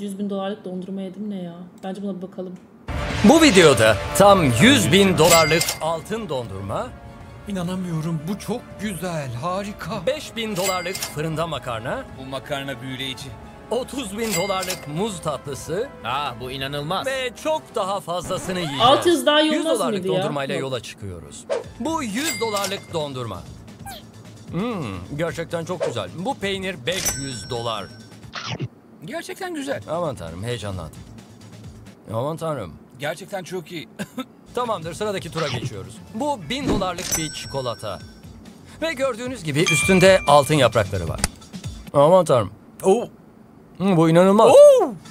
100 bin dolarlık dondurma yedim ne ya? Bence buna bir bakalım. Bu videoda tam 100 bin dolarlık altın dondurma, İnanamıyorum bu çok güzel harika. 5 bin dolarlık fırında makarna, Bu makarna büyüleyici. 30 bin dolarlık muz tatlısı Ah bu inanılmaz. ve çok daha fazlasını yiyeceğiz. 600 daha iyi 100 olmaz dolarlık mıydı ya? dondurmayla Yok. yola çıkıyoruz. Bu 100 dolarlık dondurma. Hmm, gerçekten çok güzel. Bu peynir 500 dolar. Gerçekten güzel. Aman tanrım heyecanlandım. Aman tanrım. Gerçekten çok iyi. Tamamdır sıradaki tura geçiyoruz. Bu 1000 dolarlık bir çikolata. Ve gördüğünüz gibi üstünde altın yaprakları var. Aman tanrım. Oo. Hmm, bu inanılmaz.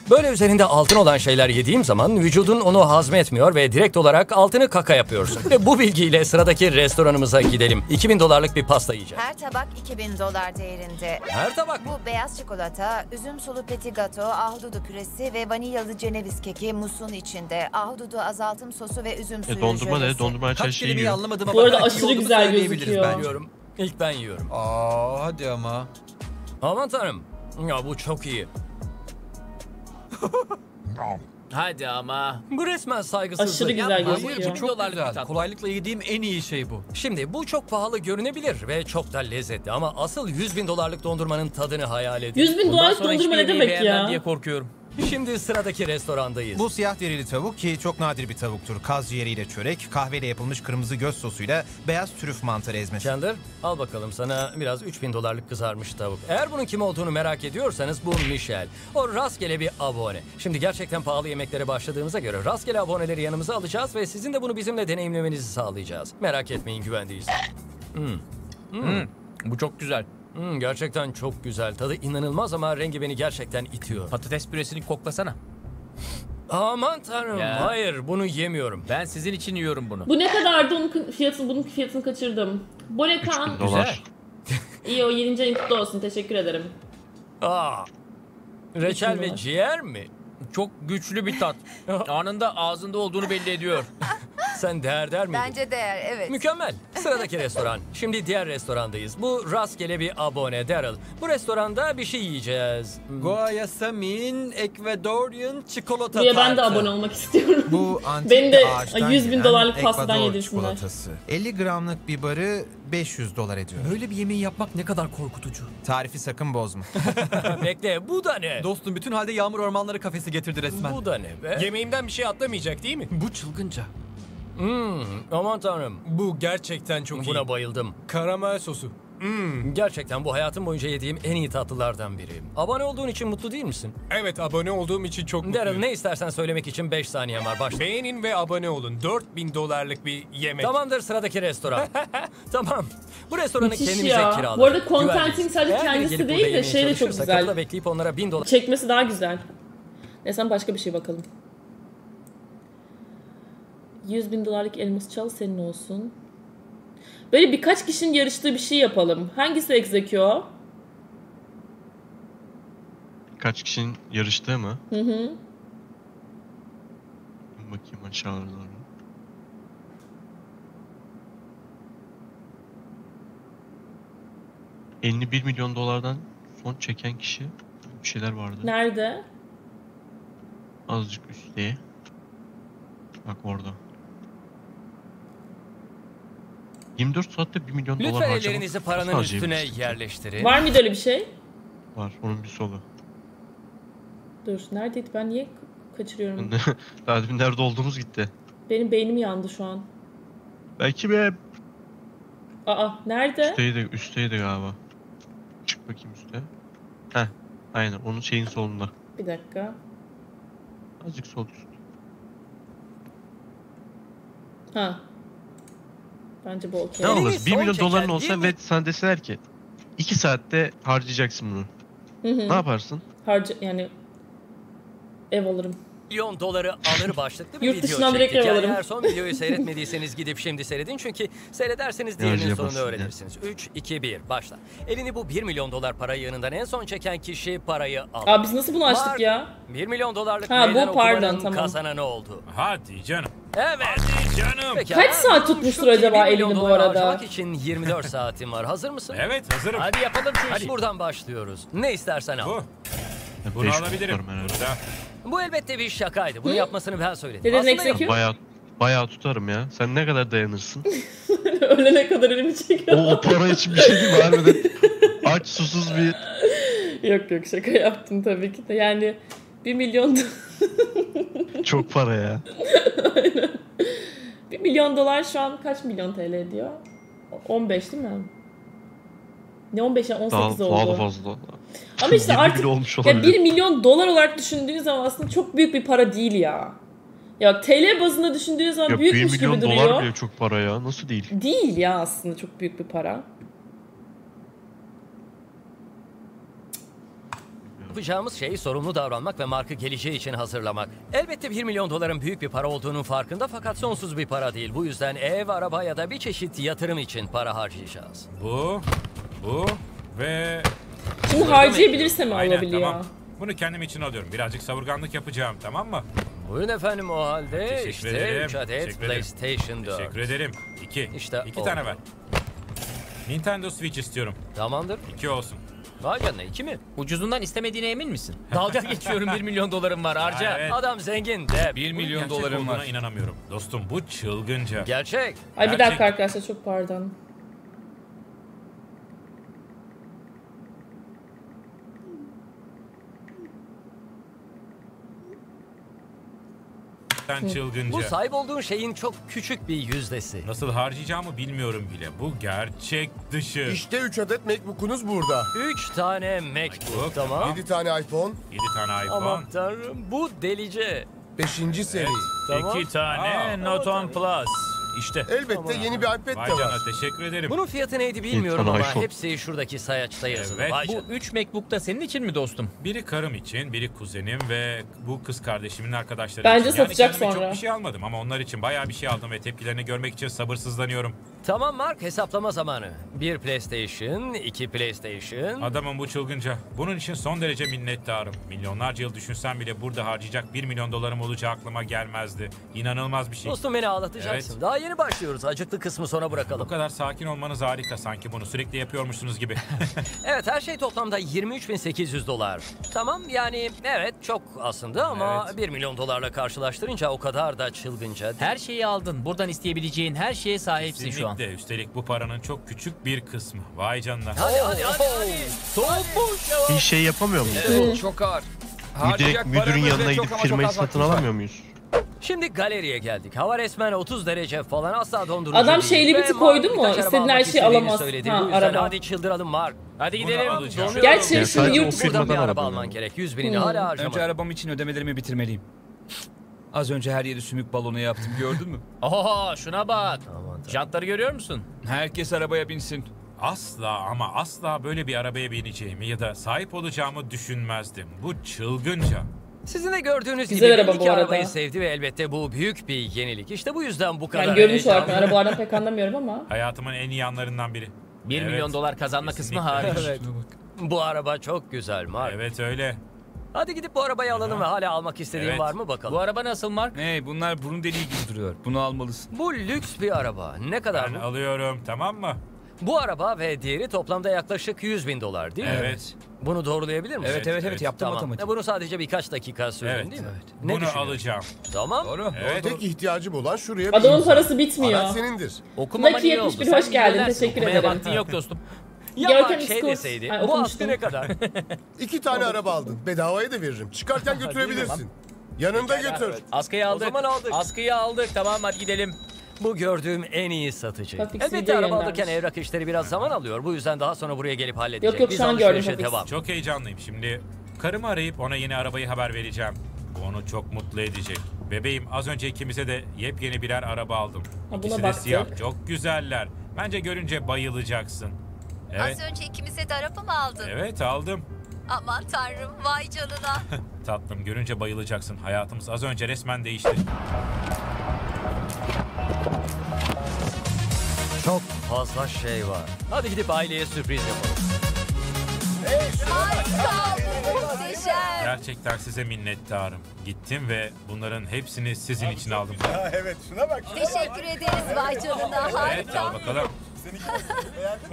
Böyle üzerinde altın olan şeyler yediğim zaman vücudun onu hazmetmiyor ve direkt olarak altını kaka yapıyorsun. ve bu bilgiyle sıradaki restoranımıza gidelim. 2000 dolarlık bir pasta yiyeceğiz. Her tabak 2000 dolar değerinde. Her tabak mı? Bu beyaz çikolata, üzüm sulu petit gato, ahududu püresi ve vanilyalı ceneviz keki musun içinde. Ahududu azaltım sosu ve üzüm suyu E dondurma ne? Dondurma her şey kelimeyi yiyor. anlamadım Bu arada aşırı güzel gözüküyor. Yiyorum. İlk ben yiyorum. Aa hadi ama. Aman tanrım. Ya bu çok iyi. Hadi ama. Bu resmen saygısızlık. Aşırı güzel gözüküyor. Bu çok dolarlık bir güzel. tatlı. Kolaylıkla yediğim en iyi şey bu. Şimdi bu çok pahalı görünebilir ve çok da lezzetli ama asıl 100 bin dolarlık dondurmanın tadını hayal edin. 100 bin Bundan sonra dondurma hiçbir ne yemeği demek beğenmem ya? diye korkuyorum. Şimdi sıradaki restorandayız. Bu siyah derili tavuk ki çok nadir bir tavuktur. Kaz ciğeriyle çörek, kahveyle yapılmış kırmızı göz sosuyla beyaz trüf mantarı ezmesi. Chandler al bakalım sana biraz 3000 dolarlık kızarmış tavuk. Eğer bunun kim olduğunu merak ediyorsanız bu Michel. O rastgele bir abone. Şimdi gerçekten pahalı yemeklere başladığımıza göre rastgele aboneleri yanımıza alacağız ve sizin de bunu bizimle deneyimlemenizi sağlayacağız. Merak etmeyin güvendeyiz. Bu çok güzel. Hmm, gerçekten çok güzel. Tadı inanılmaz ama rengi beni gerçekten itiyor. Patates püresini koklasana. Aman tanrım Ya. hayır bunu yemiyorum. Ben sizin için yiyorum bunu. Bu ne kadardı onun fiyatını, bunun fiyatını kaçırdım. Bonekan. 3000 dolar. İyi o 7. ayın kutlu olsun teşekkür ederim. Aa, reçel ve ciğer mi? Çok güçlü bir tat. Anında ağzında olduğunu belli ediyor. Sen değer der miydin? Bence değer evet. Mükemmel. Sıradaki restoran. Şimdi diğer restorandayız. Bu rastgele bir abone Daryl. Bu restoranda bir şey yiyeceğiz. Hmm, Guayasamin Ecuadorian çikolata Buraya ben de tartı. abone olmak istiyorum. Bu antik Beni de bir ağaçtan 100 bin gelen dolarlık pastadan Ekvador yedirsinler. çikolatası. 50 gramlık bir barı 500 dolar ediyor. Böyle bir yemeği yapmak ne kadar korkutucu. Tarifi sakın bozma. Bekle bu da ne? Dostum bütün halde yağmur ormanları kafesi getirdi resmen. Bu da ne be? Yemeğimden bir şey atlamayacak değil mi? Bu çılgınca. Hmm, aman tanrım. Bu gerçekten çok iyi. Buna bayıldım. Karamel sosu. Gerçekten bu hayatım boyunca yediğim en iyi tatlılardan biri. Abone olduğun için mutlu değil misin? Evet abone olduğum için çok Daryl mutluyum. ne istersen söylemek için 5 saniyen var. Başla. Beğenin ve abone olun. 4000 dolarlık bir yemek. Tamamdır sıradaki restoran. tamam. Bu restoranı Müthiş kendimize ya. kiraladık. Bu arada contenting sadece Eğer kendisi değil de şey de çok güzel. Kapıda bekleyip onlara 1000 dolar Çekmesi daha güzel. Neyse başka bir şey bakalım. 100 bin dolarlık elmas çal senin olsun. Böyle birkaç kişinin yarıştığı bir şey yapalım. Hangisi execute? Kaç kişinin yarıştığı mı? Hı hı. Bakayım doğru. ...51 milyon dolardan son çeken kişi bir şeyler vardı. Nerede? Azıcık üstte. Bak orada. 24 saatte 1 milyon dolar Lütfen harcamak ellerinizi nasıl paranın üstüne harcayabilirsin? yerleştirin. Var mıydı öyle bir şey? Var. Onun bir solu. Dur neredeydi ben niye ka- kaçırıyorum? Daha demin nerede olduğumuz gitti. Benim beynim yandı şu an. Belki bir Aa nerede? üstteydi, üstteydi galiba. Çık bakayım üstte. Heh. Aynen. Onun şeyin solunda. Bir dakika. Azıcık sol üst. Ha. Bence bu okey. Ne olur? son 1 milyon doların olsa ve sana deseler ki 2 saatte harcayacaksın bunu. Hı hı. Ne yaparsın? Harca yani ev alırım. Milyon doları alır başlıklı bir Yurt video dışından direkt çektik. ev Yani alırım. eğer son videoyu seyretmediyseniz gidip şimdi seyredin çünkü seyrederseniz diğerinin Enerji sonunu yaparsın öğrenirsiniz. 3, 2, 1 başla. Elini bu 1 milyon dolar para yığınından en son çeken kişi parayı aldı. Aa biz nasıl bunu açtık Mark, ya? 1 milyon dolarlık Ha, bu meydan pardon, okumanın tamam. kazananı oldu. Hadi canım. Evet. Canım. Pekala. Kaç saat tutmuştur Şu acaba 1 milyon elini bu doları arada? harcamak için 24 saatim var. Hazır mısın? Evet hazırım. Hadi yapalım şu işi. Buradan başlıyoruz. Ne istersen al. Bu. Bunu Beş alabilirim. herhalde. Burada. Bu elbette bir şakaydı. Bunu yapmasını ben söyledim. Ne dedin Aslında. Bayağı bayağı tutarım ya. Sen ne kadar dayanırsın? Ölene kadar elimi çekiyor. o, o para için bir şey değil mi? Harbiden aç susuz bir yok yok şaka yaptım tabii ki de. Yani 1 milyon çok para ya. 1 milyon dolar şu an kaç milyon TL ediyor? 15 değil mi? Ne 15 ya 18 Daha, oldu. daha da fazla. Ama işte 20 artık olmuş ya olabilir. 1 milyon dolar olarak düşündüğün zaman aslında çok büyük bir para değil ya. Ya TL bazında düşündüğün zaman Ya 1 büyükmüş milyon gibi dolar duruyor. bile çok para ya. Nasıl değil? Değil ya aslında çok büyük bir para. Yapacağımız şey sorumlu davranmak ve marka geleceği için hazırlamak. Elbette 1 milyon doların büyük bir para olduğunun farkında fakat sonsuz bir para değil. Bu yüzden ev, araba ya da bir çeşit yatırım için para harcayacağız. Bu, bu ve... Şimdi harcayabilirsem Aynen alabiliyor. tamam. Bunu kendim için alıyorum. Birazcık savurganlık yapacağım tamam mı? Buyurun efendim o halde Teşekkür işte ederim. 3 adet Teşekkür ederim. PlayStation 4. Teşekkür ederim. İki. İşte İki oldu. tane ver. Nintendo Switch istiyorum. Tamamdır. İki olsun. Vay canına iki mi? Ucuzundan istemediğine emin misin? Dalga geçiyorum 1 milyon dolarım var harca. Evet. Adam zengin de. 1 Bunun milyon gerçek dolarım olduğuna var. inanamıyorum. Dostum bu çılgınca. Gerçek. Ay bir Gerçek- dakika arkadaşlar çok pardon. Sen çılgınca. Bu sahip olduğun şeyin çok küçük bir yüzdesi. Nasıl harcayacağımı bilmiyorum bile. Bu gerçek dışı. İşte 3 adet MacBook'unuz burada. 3 tane MacBook tamam. 7 tane iPhone, 7 tane iPhone. Aman tanrım bu delice. 5. seri. Tamam. İki tane Aa, Note 10 Plus. İşte. Elbette yeni bir iPad Vay de var. canına teşekkür ederim. Bunun fiyatı neydi bilmiyorum ama iPhone. hepsi şuradaki sayaçta yazılı. Evet, Vay Bu canına. 3 MacBook da senin için mi dostum? Biri karım için, biri kuzenim ve bu kız kardeşimin arkadaşları Bence için. Yani satacak kendime sonra. çok bir şey almadım ama onlar için bayağı bir şey aldım ve tepkilerini görmek için sabırsızlanıyorum. Tamam Mark hesaplama zamanı. Bir PlayStation, iki PlayStation. Adamın bu çılgınca. Bunun için son derece minnettarım. Milyonlarca yıl düşünsem bile burada harcayacak 1 milyon dolarım olacağı aklıma gelmezdi. İnanılmaz bir şey. Dostum beni ağlatacaksın. Evet. Daha yeni başlıyoruz. Acıklı kısmı sona Bu bırakalım. kadar sakin olmanız harika sanki bunu sürekli yapıyormuşsunuz gibi. Evet her şey toplamda 23.800 dolar. Tamam yani evet çok aslında ama Evet. 1 milyon dolarla karşılaştırınca o kadar da çılgınca değil. Her şeyi aldın. Buradan isteyebileceğin her şeye sahipsin şu an. Kesinlikle. Üstelik bu paranın çok küçük bir kısmı. Vay canına. Hadi hadi hadi hadi. Soğukmuş. Bir şey yapamıyor muyuz? Çok ağır. Direkt müdürün yanına gidip firmayı satın alamıyor muyuz? Şimdi galeriye geldik. Hava resmen 30 derece falan asla dondurucu Adam şey limiti Mark koydu mu? İstediğin her şeyi alamaz. Söyledi. Ha, araba. hadi çıldıralım Mark. Hadi gidelim. Donuyorum. Gerçi şimdi yurt Buradan bir araba alman gerek. 100 binini Hmm. hala harcamadın. Önce arabam için ödemelerimi bitirmeliyim. Az önce her yeri sümük balonu yaptım gördün mü? Oho şuna bak. Aman tanrım. Jantları görüyor musun? Herkes arabaya binsin. Asla ama asla böyle bir arabaya bineceğimi ya da sahip olacağımı düşünmezdim. Bu çılgınca. Sizin de gördüğünüz Güzel gibi araba iki bu arada. arabayı sevdi ve elbette bu büyük bir yenilik. İşte bu yüzden bu kadar Yani görünüş olarak ben heyecanlı. arabalardan pek anlamıyorum ama. Hayatımın en iyi yanlarından biri. 1 Evet, milyon dolar kazanma kısmı kesinlikle. hariç. Evet. Bu araba çok güzel Mark. Evet öyle. Hadi gidip bu arabayı alalım ve hala almak istediğin Evet. var mı bakalım. Bu araba nasıl Mark? Hey bunlar burun deliği gibi duruyor. Bunu almalısın. Bu lüks bir araba. Ne kadar Ben bu? alıyorum tamam mı? Bu araba ve diğeri toplamda yaklaşık 100 bin dolar değil mi? Evet. Bunu doğrulayabilir misin? Evet evet evet, evet. yaptım Tamam. matematik. E, Bunu sadece birkaç dakika sürdün Evet. değil mi? evet. Ne Bunu düşünüyorsun? alacağım. Tamam. Doğru. Evet. Tek ihtiyacım olan şuraya bir Adamın imza. parası bitmiyor. Araç senindir. Okumaman Lucky iyi oldu. 71 Sen hoş geldin, milyonersin. teşekkür Okumaya ederim. vaktin yok dostum. Ya Görkem Mark şey Scott. deseydi. Ay, bu okumuştum. ne kadar? İki tane araba aldın. Bedavaya da veririm. Çıkarken götürebilirsin. Yanında götür. Askıyı aldık. zaman aldık. Askıyı aldık. Tamam hadi gidelim. bu gördüğüm en iyi satıcı. Hafif Elbette video araba göndermiş. alırken evrak işleri biraz zaman alıyor. Bu yüzden daha sonra buraya gelip halledecek. Yok, yok, Biz şu an alışverişe gördüm, devam. Çok heyecanlıyım. Şimdi karımı arayıp ona yeni arabayı haber vereceğim. Bu onu çok mutlu edecek. Bebeğim az önce ikimize de yepyeni birer araba aldım. buna İkisi de baktık. siyah. Çok güzeller. Bence görünce bayılacaksın. Evet. Az önce ikimize de araba mı aldın? Evet aldım. Aman tanrım vay canına. Tatlım görünce bayılacaksın. Hayatımız az önce resmen değişti. Çok fazla şey var. Hadi gidip aileye sürpriz yapalım. Harika muhteşem. Gerçekten size minnettarım. Gittim ve bunların hepsini sizin için aldım. evet şuna bak. Teşekkür ederiz vay canına Evet al harika. bakalım.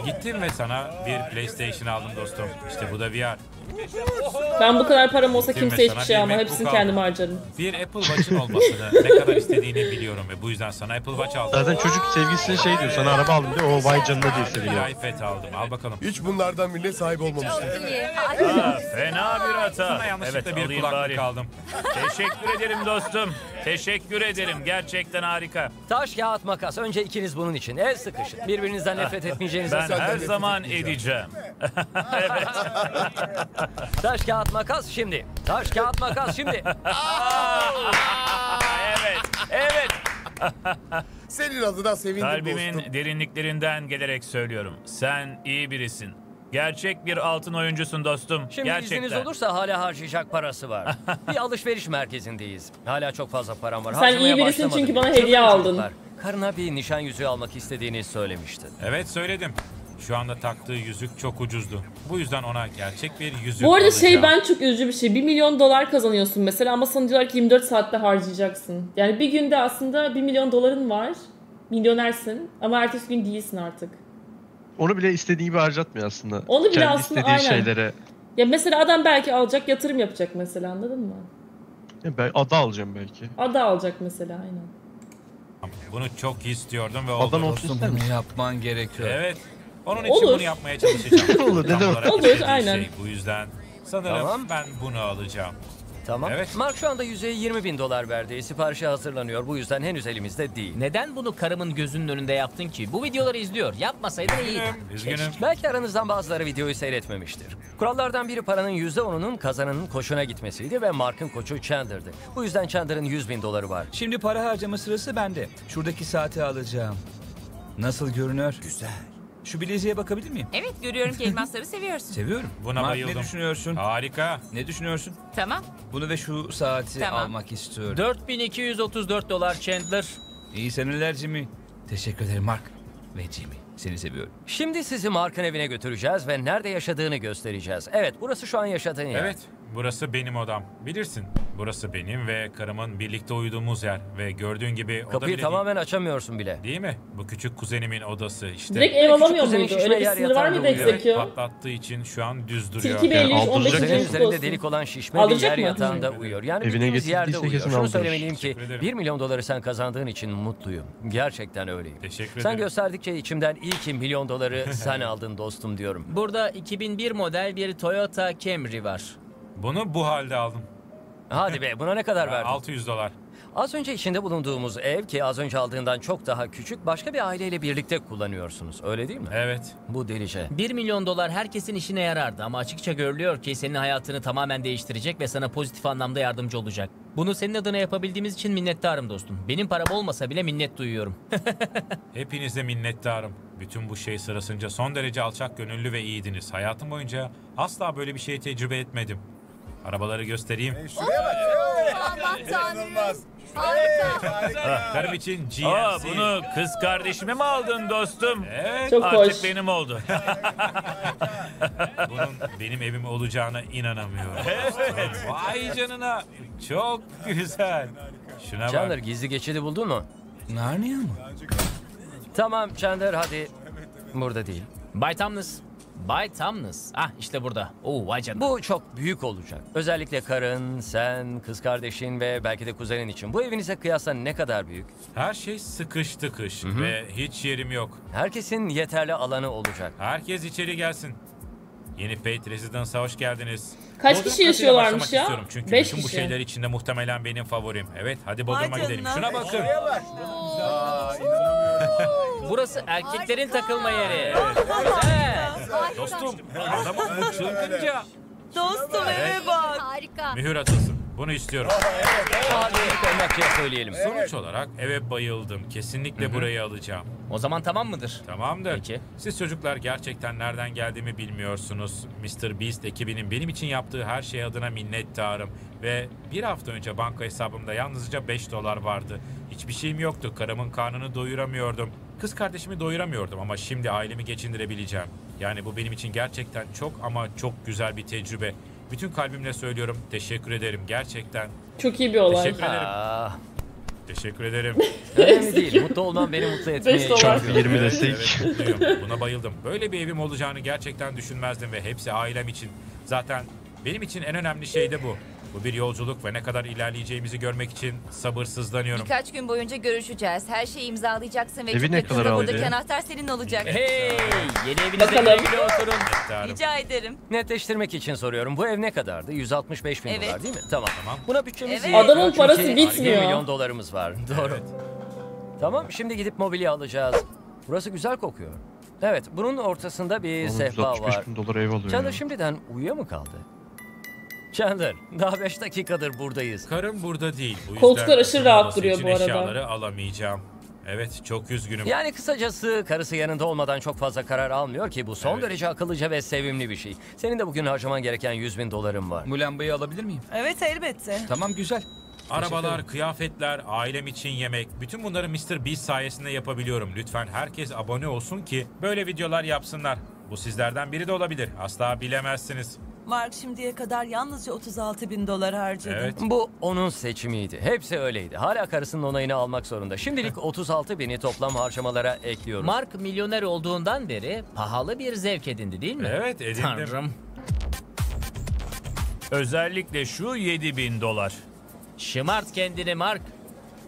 Gittim ve sana bir PlayStation aldım dostum. İşte bu da VR. Ben bu kadar param olsa Bitirme kimse hiçbir şey bir almam. Hepsini kendim harcarım. Bir Apple Watch'ın olmasını ne kadar istediğini biliyorum ve bu yüzden sana Apple Watch aldım. Zaten çocuk sevgilisi şey diyor sana araba aldım diyor. O vay canına diye Bir seviyor. iPad aldım. Al bakalım. Hiç bunlardan birine sahip olmamıştım. Fena bir hata. Sana yanlışlıkla Evet bir kulaklık bari. aldım. Teşekkür ederim dostum. Teşekkür ederim. Gerçekten harika. Taş, kağıt, makas. Önce ikiniz bunun için. El sıkışın. Birbirinizden nefret etmeyeceğinize Ben her zaman etmeyeceğim. Edeceğim. Taş, kağıt, makas şimdi. Taş, kağıt, makas şimdi. evet, evet. Senin adına sevindim Kalbimin dostum. derinliklerinden gelerek söylüyorum. Sen iyi birisin. Gerçek bir altın oyuncusun dostum. Şimdi Gerçekten. izniniz olursa hala harcayacak parası var. bir alışveriş merkezindeyiz. Hala çok fazla param var. Sen Harcamaya iyi birisin başlamadım çünkü bana hediye aldın. Karına bir nişan yüzüğü almak istediğini söylemişti. Evet söyledim. Şu anda taktığı yüzük çok ucuzdu. Bu yüzden ona gerçek bir yüzük Bu arada alacağım. şey ben çok üzücü bir şey. 1 milyon dolar kazanıyorsun mesela ama sana diyorlar ki 24 saatte harcayacaksın. Yani bir günde aslında 1 milyon doların var. Milyonersin ama ertesi gün değilsin artık. Onu bile istediği gibi harcatmıyor aslında. Onu bile Kendi aslında istediği aynen. şeylere. Ya mesela adam belki alacak yatırım yapacak mesela anladın mı? Ya Ben ada alacağım belki. Ada alacak mesela aynen. Bunu çok istiyordum ve oldu. olsun Dostum ister bunu yapman gerekiyor. Evet. Onun için Olur. bunu yapmaya çalışacağım. Olur, olarak Olur, istediği aynen. Şey. Bu yüzden sanırım Tamam. ben bunu alacağım. Tamam. Evet. Mark şu anda yüzeye 20 bin dolar verdi. Siparişe hazırlanıyor. Bu yüzden henüz elimizde değil. Neden bunu karımın gözünün önünde yaptın ki? Bu videoları izliyor. Yapmasaydın iyiydi. Üzgünüm. Üzgünüm. Belki aranızdan bazıları videoyu seyretmemiştir. Kurallardan biri paranın %10'unun kazananın koçuna gitmesiydi ve Mark'ın koçu Chandler'dı. Bu yüzden Chandler'ın 100 bin doları var. Şimdi para harcama sırası bende. Şuradaki saati alacağım. Nasıl görünüyor? Güzel. Şu bileziğe bakabilir miyim? Evet görüyorum ki elmasları seviyorsun. Seviyorum. Buna Mark, bayıldım. ne düşünüyorsun? Harika. Ne düşünüyorsun? Tamam. Bunu ve şu saati Tamam. almak istiyorum. 4234 dolar Chandler. İyi seneler Jimmy. Teşekkür ederim Mark ve Jimmy. Seni seviyorum. Şimdi sizi Mark'ın evine götüreceğiz ve nerede yaşadığını göstereceğiz. Evet, burası şu an yaşadığın yer. Evet. Burası benim odam. Bilirsin. Burası benim ve karımın birlikte uyuduğumuz yer. Ve gördüğün gibi oda Kapıyı bile tamamen açamıyorsun bile. değil. Değil mi? Bu küçük kuzenimin odası işte. Direkt ev alamıyor kuzenin muydu? şişme Öyle bir yer sınır var yatağında uyuyor. Evet, Exekio? patlattığı için şu an düz duruyor. Tilki Beyli Yani 15. aldıracak Kuzenin kutlu üzerinde olsun. delik olan şişme bir Aldıracak yer mı? yatağında uyuyor. Yani Evine bildiğimiz yerde getirdiyse uyuyor. kesin Şunu aldırır. söylemeliyim ki Teşekkür ederim. 1 milyon doları sen kazandığın için mutluyum. Gerçekten öyleyim. Teşekkür Sen ederim. gösterdikçe içimden iyi ki milyon doları sen aldın dostum diyorum. Burada 2001 model bir Toyota Camry var. Bunu bu halde aldım. Hadi be buna ne kadar verdin? 600 dolar. Az önce içinde bulunduğumuz ev ki az önce aldığından çok daha küçük başka bir aileyle birlikte kullanıyorsunuz. Öyle değil mi? Evet. Bu delice. 1 milyon dolar herkesin işine yarardı ama açıkça görülüyor ki senin hayatını tamamen değiştirecek ve sana pozitif anlamda yardımcı olacak. Bunu senin adına yapabildiğimiz için minnettarım dostum. Benim param olmasa bile minnet duyuyorum. Hepinize minnettarım. Bütün bu şey sırasınca son derece alçak gönüllü ve iyiydiniz. Hayatım boyunca asla böyle bir şey tecrübe etmedim. Arabaları göstereyim. Allah tanrım. Harika. Karım için GMC. Aa, bunu kız kardeşime mi aldın dostum? Evet. Çok Artık hoş. benim oldu. Bunun benim evim olacağına inanamıyorum. Evet. Vay canına. Çok güzel. Şuna Chandler bak. gizli geçidi buldun mu? Narnia mı? Tamam Chandler hadi. Burada değil. Bay Tamnus. Bay Tamnus. Ah işte burada. Oo vay canına. Bu çok büyük olacak. Özellikle karın, sen, kız kardeşin ve belki de kuzenin için. Bu evinize kıyasla ne kadar büyük? Her şey sıkış tıkış ve hiç yerim yok. Herkesin yeterli alanı olacak. Herkes içeri gelsin. Yeni Fate Residence'a hoş geldiniz. Kaç Bodrum kişi katıyla yaşıyorlarmış başlamak ya? istiyorum Çünkü Beş bütün bu kişi. şeyler içinde muhtemelen benim favorim. Evet hadi Bodrum'a gidelim. Şuna bakın. Burası erkeklerin takılma yeri. Güzel. Dostum adamın bu çılgınca. Dostum eve bak. Harika. Mühür atılsın. Bunu istiyorum. Hadi emlakçıya söyleyelim. Sonuç olarak eve bayıldım. Kesinlikle burayı alacağım. O zaman tamam mıdır? Tamamdır. Peki. Siz çocuklar gerçekten nereden geldiğimi bilmiyorsunuz. Mr. Beast ekibinin benim için yaptığı her şey adına minnettarım. Ve bir hafta önce banka hesabımda yalnızca 5 dolar vardı. Hiçbir şeyim yoktu. Karımın karnını doyuramıyordum. Kız kardeşimi doyuramıyordum ama şimdi ailemi geçindirebileceğim. Yani bu benim için gerçekten çok ama çok güzel bir tecrübe. Bütün kalbimle söylüyorum. Teşekkür ederim gerçekten. Çok iyi bir olay. Teşekkür ederim. Aa, Teşekkür ederim. önemli değil. Mutlu olman beni mutlu etmeye Beş dolar. çalışıyor. 20 destek. Evet mutluyum. Buna bayıldım. Böyle bir evim olacağını gerçekten düşünmezdim ve hepsi ailem için. Zaten Benim için en önemli şey de bu. Bu bir yolculuk ve ne kadar ilerleyeceğimizi görmek için sabırsızlanıyorum. Birkaç gün boyunca görüşeceğiz. Her şeyi imzalayacaksın ve Evi çok ne yakında kadar aldı buradaki ya? anahtar senin olacak. Hey! Yeni evinize Bakalım. güle güle oturun. Rica ederim. Netleştirmek için soruyorum. Bu ev ne kadardı? 165 bin Evet. dolar değil mi? Tamam. Buna bütçemiz Evet. Adamın yetmiyor parası bitmiyor. 1 milyon dolarımız var. Doğru. Tamam şimdi gidip mobilya alacağız. Burası güzel kokuyor. Evet bunun ortasında bir Oğlum, sehpa 165 var. bin dolara ev alıyor ya. şimdiden uyuya mı kaldı? Chandler daha 5 dakikadır buradayız. Karım burada değil. Bu yüzden Koltuklar aşırı rahat odası duruyor için bu arada. Eşyaları alamayacağım. Evet çok üzgünüm. Yani kısacası karısı yanında olmadan çok fazla karar almıyor ki bu son Evet. derece akıllıca ve sevimli bir şey. Senin de bugün harcaman gereken 100 bin doların var. Bu lambayı alabilir miyim? Evet elbette. Tamam güzel. Arabalar, kıyafetler, ailem için yemek. Bütün bunları Mr. Beast sayesinde yapabiliyorum. Lütfen herkes abone olsun ki böyle videolar yapsınlar. Bu sizlerden biri de olabilir. Asla bilemezsiniz. Mark şimdiye kadar yalnızca 36 bin dolar harcadı. Evet. Bu onun seçimiydi. Hepsi öyleydi. Hala karısının onayını almak zorunda. Şimdilik 36 bini toplam harcamalara ekliyoruz. Mark milyoner olduğundan beri pahalı bir zevk edindi değil mi? Evet edindim. Tanrım. Özellikle şu 7000 dolar. Şımart kendini Mark.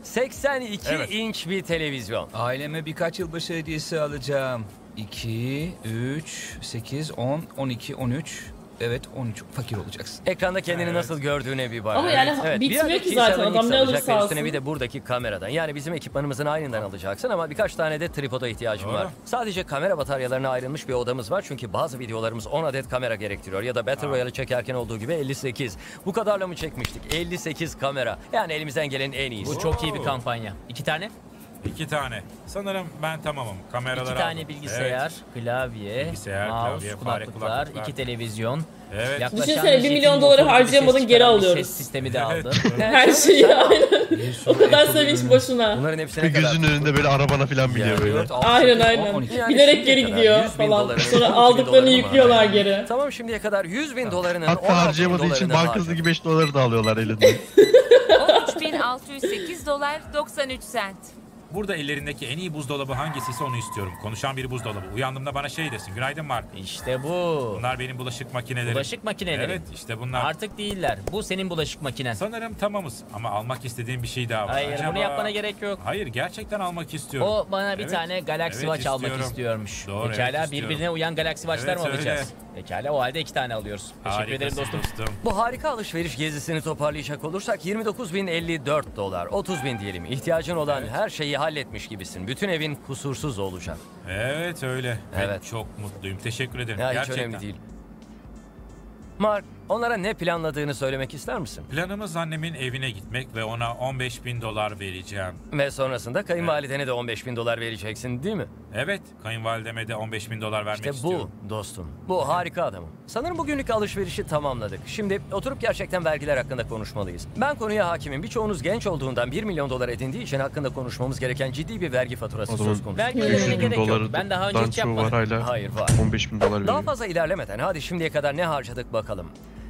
82 Evet. inç bir televizyon. Aileme birkaç yılbaşı hediyesi alacağım. 2, 3, 8, 10, 12, 13. Evet 13 fakir olacaksın. Ekranda kendini Evet. nasıl gördüğüne bir bak. Ama yani bitmiyor bir ki zaten. Adam ne alırsa alsın. Üstüne bir de buradaki kameradan. Yani bizim ekipmanımızın aynından alacaksın ama birkaç tane de tripoda ihtiyacım Doğru. var. Sadece kamera bataryalarına ayrılmış bir odamız var. Çünkü bazı videolarımız 10 adet kamera gerektiriyor. Ya da Battle Royale'ı çekerken olduğu gibi 58. Bu kadarla mı çekmiştik? 58 kamera. Yani elimizden gelenin en iyisi. Bu çok iyi bir kampanya. İki tane? İki tane. Sanırım ben tamamım. Kameraları İki tane aldım. bilgisayar, klavye, Bilgisayar, mouse, klavye, kulaklıklar, kulaklıklar. iki televizyon. Evet. Yaklaşan Düşünsene, bir jetin milyon doları harcayamadın, geri alıyoruz. Ses sistemi de Evet. aldı. Her şeyi aynen. o kadar sevinç boşuna. Bunların hepsine Bir kadar. gözünün önünde böyle arabana falan biniyor böyle. Aynen aynen. on iki. Yani Bilerek şimdiye geri gidiyor 100 bin falan. Sonra 12 aldıklarını yüklüyorlar geri. Tamam şimdiye kadar 100 bin dolarının Hatta 16 bin harcayamadığı için bankasındaki harcadı. 5 doları da alıyorlar elinde. 13.608 dolar 93 sent. Burada ellerindeki en iyi buzdolabı hangisiyse onu istiyorum. Konuşan bir buzdolabı. Uyandığımda bana şey desin. Günaydın Mark. İşte bu. Bunlar benim bulaşık makinelerim. Bulaşık makineleri. Evet işte bunlar. Artık değiller. Bu senin bulaşık makinen. Sanırım tamamız ama almak istediğim bir şey daha var. Hayır Acaba- bunu yapmana gerek yok. Hayır gerçekten almak istiyorum. O bana bir Evet, tane Galaxy evet Watch almak istiyorum. istiyormuş. Doğru, Pekala evet istiyorum. birbirine uyan Galaxy Watch'lar mı Evet, öyle. Pekala o halde iki tane alıyoruz. Teşekkür ederim Harikasın dostum. Bu harika alışveriş gezisini toparlayacak olursak 29.054 dolar, 30 bin diyelim. İhtiyacın olan her şeyi halletmiş gibisin. Bütün evin kusursuz olacak. Evet öyle. Evet. Evet. çok mutluyum. Teşekkür ederim. Ya hiç Gerçekten. önemli değil. Mark, onlara ne planladığını söylemek ister misin? Planımız annemin evine gitmek ve ona 15 bin dolar vereceğim. Ve sonrasında kayınvalidene de 15 bin dolar vereceksin değil mi? Evet, kayınvalideme de 15 bin dolar vermek İşte bu istiyorum. dostum. Bu harika adamım. Sanırım bugünlük alışverişi tamamladık. Şimdi oturup gerçekten vergiler hakkında konuşmalıyız. Ben konuya hakimim. Birçoğunuz genç olduğundan 1 milyon dolar edindiği için hakkında konuşmamız gereken ciddi bir vergi faturası O zaman söz konusu. Vergi 300 ödemene bin gerek yok. Ben daha önce dan hiç çoğu var yapmadım. hala. Hayır var. 15 bin dolar Daha veriyor. fazla ilerlemeden hadi şimdiye kadar ne harcadık bakalım.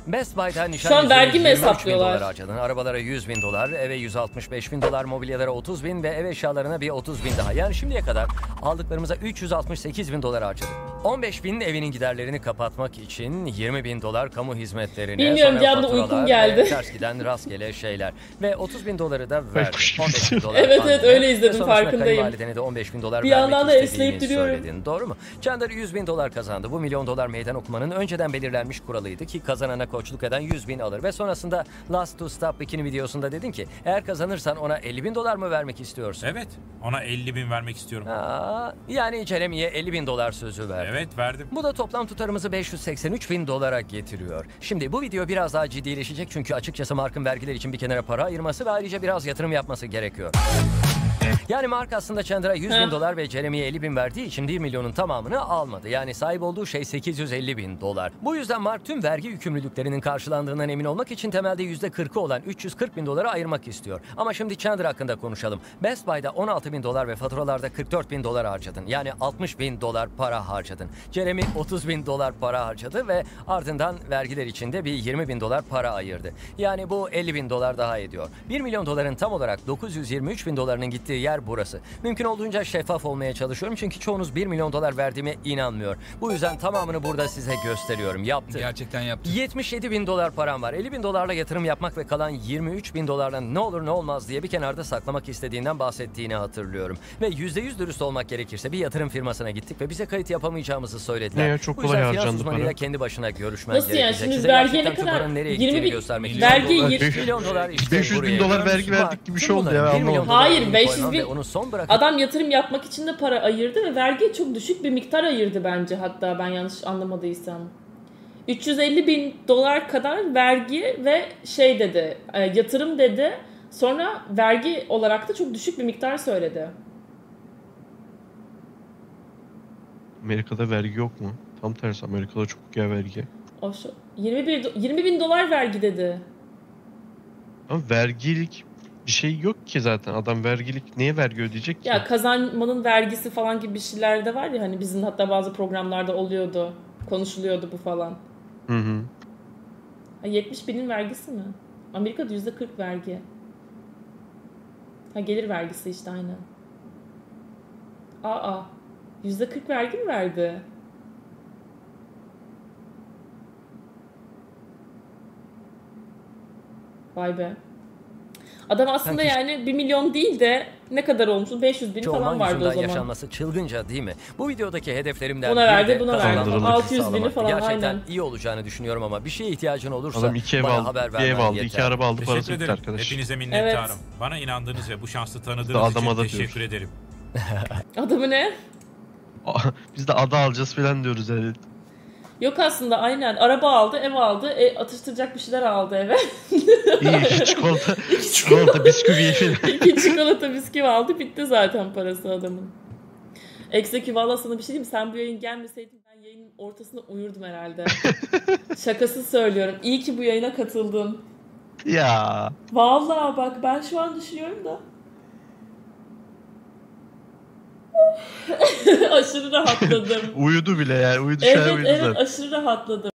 Best Buy'da nişan Şu an vergi mi 23 bin hesaplıyorlar? dolar harcadın. Arabalara 100 bin dolar, eve 165 bin dolar, mobilyalara 30 bin ve ev eşyalarına bir 30 bin daha. Yani şimdiye kadar aldıklarımıza 368 bin dolar harcadık. 15 bin evinin giderlerini kapatmak için 20 bin dolar kamu hizmetlerine, Bilmiyorum, bir anda uykum geldi. ters giden rastgele şeyler. Ve 30 bin doları da gibi 15 bin dolar Evet, evet, öyle izledim, farkındayım. kayınvalidene de 15 bin dolar Bir vermek yandan da esneyip duruyorum. söyledin. Doğru mu? Chandler 100 bin dolar kazandı. Bu milyon dolar meydan okumanın önceden belirlenmiş kuralıydı ki kazanana koçluk eden 100 bin alır. Ve sonrasında Last to Stop Bikini videosunda dedin ki eğer kazanırsan ona 50 bin dolar mı vermek istiyorsun? Evet, ona 50 bin vermek istiyorum. Aa, yani Jeremy'ye 50 bin dolar sözü verdi. Evet, verdim. Bu da toplam tutarımızı 583 bin dolara getiriyor. Şimdi bu video biraz daha ciddileşecek çünkü açıkçası Mark'ın vergiler için bir kenara para ayırması ve ayrıca biraz yatırım yapması gerekiyor. Yani Mark aslında Chandler'a 100 bin dolar ve Jeremy'ye 50 bin verdiği için 1 milyonun tamamını almadı. Yani sahip olduğu şey 850 bin dolar. Bu yüzden Mark tüm vergi yükümlülüklerinin karşılandığından emin olmak için temelde %40'ı olan 340 bin doları ayırmak istiyor. Ama şimdi Chandler hakkında konuşalım. Best Buy'da 16 bin dolar ve faturalarda 44 bin dolar harcadın. Yani 60 bin dolar para harcadın. Jeremy 30 bin dolar para harcadı ve ardından vergiler için de bir 20 bin dolar para ayırdı. Yani bu 50 bin dolar daha ediyor. 1 milyon doların tam olarak 923 bin dolarının gittiği yer burası. Mümkün olduğunca şeffaf olmaya çalışıyorum çünkü çoğunuz 1 milyon dolar verdiğime inanmıyor. Bu yüzden tamamını burada size gösteriyorum. Yaptı. Gerçekten yaptı. 77 bin dolar param var. 50 bin dolarla yatırım yapmak ve kalan 23 bin dolarla ne olur ne olmaz diye bir kenarda saklamak istediğinden bahsettiğini hatırlıyorum. Ve %100 dürüst olmak gerekirse bir yatırım firmasına gittik ve bize kayıt yapamayacağımızı söylediler. Ne ya, çok Bu yüzden kolay finans harcandı uzmanıyla para. kendi başına görüşmen Nasıl yani? gerekecek. Şimdi Size vergiye gerçekten ne şu kadar? paranın nereye 20 gittiğini bin- göstermek vergi istiyorum. 5 milyon dolar işte 500 bin buraya. dolar vergi verdik gibi bir şey oldu bunların ya, bir milyon anlamadım. dolar Hayır, koymam 500 ve Onun son bırakıp Adam yatırım yapmak için de para ayırdı ve vergiye çok düşük bir miktar ayırdı bence hatta ben yanlış anlamadıysam. 350 bin dolar kadar vergi ve şey dedi e, yatırım dedi sonra vergi olarak da çok düşük bir miktar söyledi. Amerika'da vergi yok mu? Tam tersi Amerika'da çok ya vergi. O şu, 21 do- 20 bin dolar vergi dedi. Ama vergilik bir şey yok ki zaten. Adam vergilik neye vergi ödeyecek ki? Ya kazanmanın vergisi falan gibi bir şeyler de var ya hani bizim hatta bazı programlarda oluyordu. Konuşuluyordu bu falan. Hı hı. Ha, 70 binin vergisi mi? Amerika'da %40 vergi. Ha gelir vergisi işte aynen. Aa. %40 vergi mi verdi? Vay be. Adam aslında Sanki- yani 1 milyon değil de ne kadar olmuş? 500 bin falan Orman vardı o zaman. yaşanması çılgınca değil mi? Bu videodaki hedeflerimden Buna biri verdi, de buna verdi. kazandırılmak 600 bini falan, Gerçekten aynen. iyi olacağını düşünüyorum ama bir şeye ihtiyacın olursa Adam iki ev bana aldı, haber bir ev aldı, yeter. iki araba aldı, parası Teşekkür bitti ederim. arkadaş. Hepinize minnettarım. Evet. Bana inandığınız ve bu şansı tanıdığınız de için teşekkür diyoruz. ederim. Adamı ne? Biz de ada alacağız falan diyoruz yani. Yok aslında aynen. Araba aldı, ev aldı, e, atıştıracak bir şeyler aldı eve. İyi çikolata, çikolata, bisküvi falan. İki çikolata bisküvi aldı, bitti zaten parası adamın. Ekseki valla sana bir şey diyeyim? Sen bu yayın gelmeseydin ben yayının ortasında uyurdum herhalde. Şakasız söylüyorum. İyi ki bu yayına katıldın. Ya. Vallahi bak ben şu an düşünüyorum da. aşırı rahatladım. Uyudu bile yani. Uyudu evet uyudu evet zaten. aşırı rahatladım.